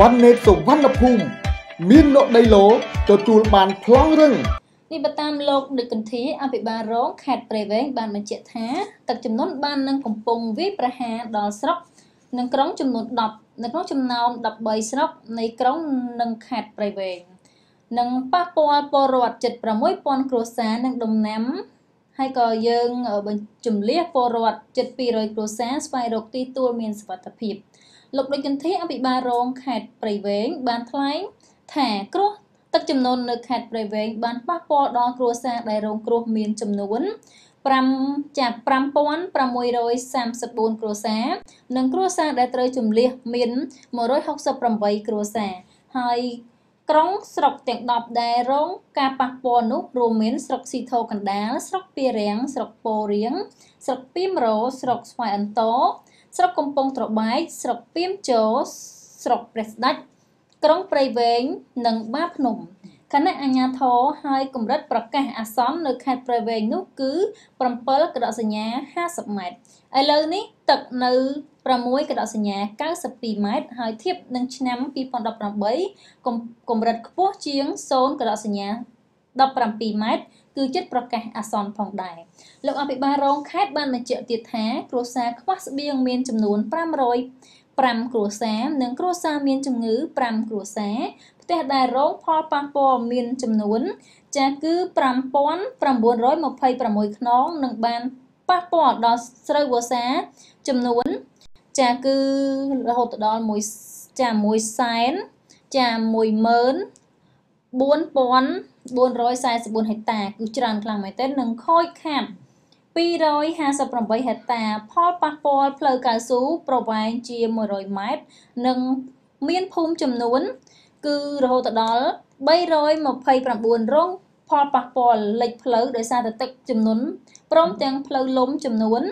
វណ្ណនេតសុវណ្ណភូមិមាននក់ដីឡូទទួលបានប្លង់រឹងនេះបើតាមលោកដឹកកន្ធាអភិបាលរងខេត្តព្រៃវែងបានបញ្ជាក់ថាទឹកចំនួនបាននឹងកំពុងវាយប្រហារដល់ស្រុកនិងក្រុងចំនួន10នៅក្នុងចំណោម13ស្រុកនៃក្រុងនិងខេត្តព្រៃវែងនិងប៉ះពាល់ពលរដ្ឋជិត6000គ្រួសារនិងដំណាំហើយក៏យើងបញ្ជំលះពលរដ្ឋជិត200គ្រួសារស្វែងរកទីទួលមានសុវត្ថិភាព លោកដូចកន្ធាអភិបាលរងខេត្តព្រៃវែងបានថ្លែងថាគ្រោះទឹកចំនួននៅខេត្តព្រៃវែងបានប៉ះពាល់ដល់គ្រួសារដែលរងគ្រោះមានចំនួន5ចាប់5634គ្រួសារនិងគ្រួសារដែលត្រូវជំលះមាន168គ្រួសារហើយក្រុងស្រុកទាំង10ដែលរងការប៉ះពាល់នោះរួមមានស្រុកស៊ីធោកណ្ដាលស្រុកពីរាំងស្រុកពោរៀងស្រុកពីមរោស្រុកស្វាយអន្តរ ស្រុកកំពង់ត្របែកស្រុកពីមជោស្រុកព្រះស្ដេចក្រុងព្រៃវែងនិងបាភ្នំគណៈអាជ្ញាធរឲ្យកម្រិតប្រកាសអាសន្ននៅខេត្តព្រៃវែងនោះគឺ7កដកសញ្ញា50ម៉ែត្រឥឡូវនេះទឹកនៅ6កដកសញ្ញា92ម៉ែត្រហើយធៀបនឹងឆ្នាំ2018កម្រិតខ្ពស់ជាង0កដកសញ្ញា 17ម៉ែត្រគឺចិត្តប្រកាសអាសន្នផងដែរលោកអភិបាលរងខេត្តបានបញ្ជាក់ទៀតថាគ្រួសារខ្វះស្បៀងមានចំនួន505គ្រួសារនិងគ្រួសារមានជំងឺ5គ្រួសារផ្ទះដែលរងផលប៉ះពាល់មានចំនួនចាស់គឺ5926ខ្នងនិងបានប៉ះពាល់ដល់ស្រូវវស្សាចំនួនចាគឺរហូតដល់1ចា1សែនចា10000 444ហិកតាគឺច្រើនខ្លាំងមែនទែននិងខូចខាត258ហិកតា ផលប៉ះពាល់ផ្លូវកៅស៊ូប្រវែងជា100ម៉ែត្រនិងមានភូមិចំនួន គឺរហូតដល់329រងផលប៉ះពាល់លិចផ្លូវដោយសារតែទឹកចំនួនព្រមទាំងផ្លូវលំចំនួន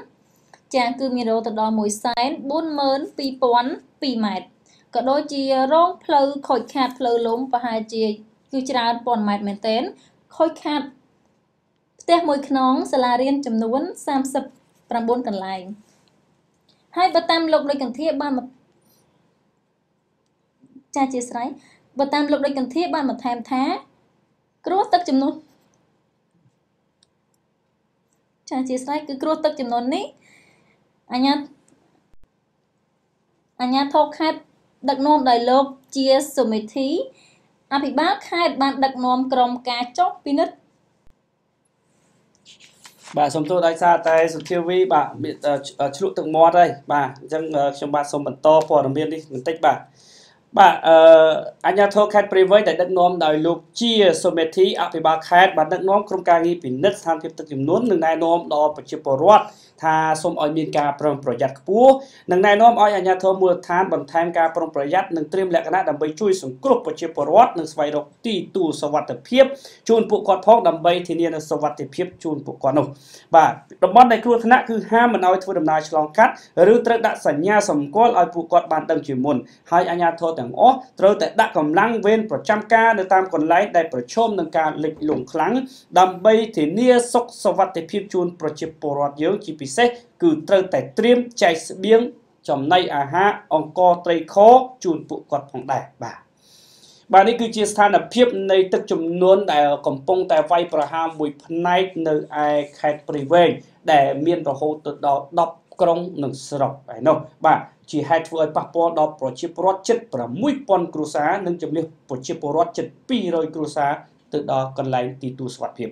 ចាគឺមានរហូតដល់142,002ម៉ែត្រក៏ដូចជារងផ្លូវខូចខាតផ្លូវលំប្រហែលជា គឺច្រើនពាន់ម៉ែត្រមែនទែនខូចខាតផ្ទះមួយខ្នងសាលារៀនចំនួន39កន្លែងហើយបើតាមលោកដូចកន្ធាបានចាជាស្រ័យបើតាមលោកដូចកន្ធាបានបន្ថែមថា គ្រោះទឹកចំនួនចាជាស្រ័យគឺគ្រោះទឹកចំនួននេះអញ្ញាអញ្ញាធរខេត្តដឹកនាំដោយលោកជាសុមេធី អភិបាលខេត្តបានដឹកនាំក្រុមការចុះពិនិត្យបាទសូមទោសដោយសារតែសុធាវីបាទឆ្លក់ទឹកមាត់ហើយបាទអញ្ចឹងខ្ញុំបាទសូមបន្តព័ត៌មាននេះបន្តិចបាទបាទអឺអញ្ញាធរខេត្តព្រៃវែងដែលដឹកនាំដោយលោកជាសុមេធីអភិបាលខេត្តបានដឹកនាំក្រុមការងារពិនិត្យស្ថានភាពទឹកចំនួននិងណែនាំដល់ប្រជាពលរដ្ឋ ថាសូមឲ្យមានការប្រុងប្រយ័ត្នខ្ពស់និងណែនាំឲ្យអាជ្ញាធរមូលដ្ឋានបន្ថែមការប្រុងប្រយ័ត្ននិងត្រៀមលក្ខណៈដើម្បីជួយសង្គ្រោះប្រជាពលរដ្ឋនិងស្វែងរកទីទួលសុវត្ថិភាពជូនពួកគាត់ផងដើម្បីធានានូវសុវត្ថិភាពជូនពួកគាត់នោះបាទតំបន់ដែលគ្រោះថ្នាក់គឺហាមមិនឲ្យធ្វើដំណើរឆ្លងកាត់ឬត្រូវដាក់សញ្ញាសម្គាល់ឲ្យពួកគាត់បានដឹងជាមុនហើយអាជ្ញាធរទាំងអស់ត្រូវតែដាក់កម្លាំងវេនប្រចាំការនៅតាមកន្លែងដែលប្រឈមនឹងការលិចលង់ខ្លាំងដើម្បីធានាសុខសុវត្ថិភាពជូនប្រជាពលរដ្ឋយើងជាពិសេសគឺត្រូវតែត្រៀមចែកស្បៀងចំណីអាហារអង្គត្រីខជូនពួកគាត់ផងដែរបាទបាទនេះគឺជាស្ថានភាពនៃទឹកចំនួនដែលកំពុងតែវាយប្រហារមួយផ្នែកនៅឯខេត្តព្រៃវែងដែលមានរហូតទៅដល់10ក្រុងនិងស្រុកឯនោះបាទជាហេតុធ្វើឲ្យប៉ះពាល់ដល់ប្រជាពលរដ្ឋជិត6000គ្រួសារនិងចំនួនប្រជាពលរដ្ឋជិត200គ្រួសារទៅដល់កន្លែងទីទួលសុវត្ថិភាព